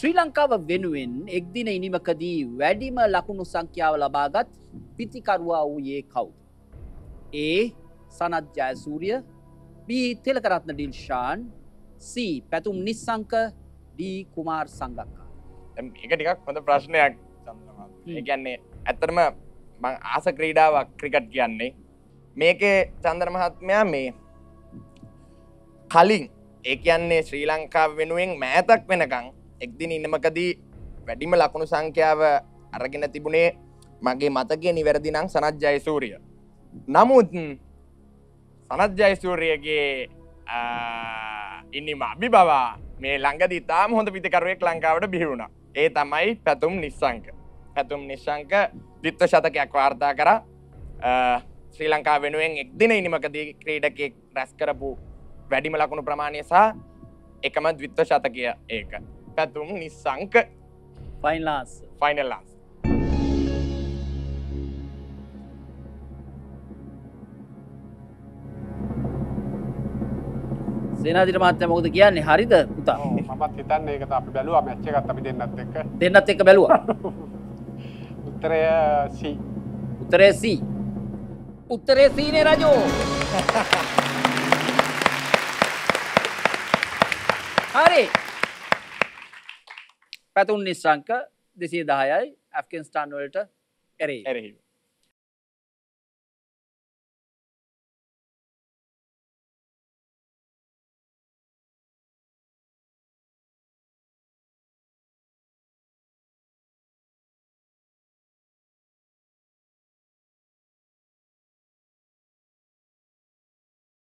ශ්‍රී ලංකාව වෙනුවෙන් එක්දින ඉනිමකදී වැඩිම ලකුණු සංඛ්‍යාව ලබාගත් පිතිකරුවා වූයේ කවුද. A Sanath Jayasuriya. B Tillakaratne Dilshan C Pathum Nissanka. D Kumar Sangakkara. එක ටිකක් හොඳ ප්‍රශ්නයක්. ඒගැන්නේ ඇත්තරම ආස ක්‍රීඩාවක් ක්‍රිකට් කියන්නේ. මේකේ චන්දර මහත්මයා මේ කලින් ඒ කියන්නේ ශ්‍රී ලංකාව වෙනුවෙන් මෑතක් වෙනකං එක්දින ඉන්නමකදී වැඩිම ලකුණු සංඛ්‍යාව අරගෙන තිබුණේ මගේ මතකය නිවැරදි නං සනත් ජයසූරිය. නමුත් සනත් ජයසූරියගේ ඉන්නම අභි බවා මේ ළඟදී තාම හොඳ පිතිකරුවෙක් ලංකාවට බිහිවුණ ඒ තමයි පැතුම් නිස්සංක පැතුම් නිශ්ශංක විත්ත ශතකයක් වාර්තා කර. ශ්‍රී ලංකා වෙනුවෙන් එක්දින ඉනිමකදී ක්‍රීඩකෙක් රැස් කරපු වැඩිම ලකුණු ප්‍රමාණය සහ එකම දවිත්ව ශතකය ඒක. පැතුම් නිස්සංක ෆයින්ලාස් ෆයිනල්ලාස් සේනාදිට මාත්‍ය මොකද කියන්නේ? හරිද? පුතා මත් හිතන්න ඒකත අපි බැලුව මච්චකත් අපි දෙන්නත් එක්ක. දෙන්නත් එක බැලුවා. උත්තරය සී උත්තරේ සී උත්තරේ සීනේ රජෝ. හරි පැතුන් නිස්සංක දෙසිය දහයයි ඇෆ්කන්ස්ටාන් වලට එරේ එරෙහි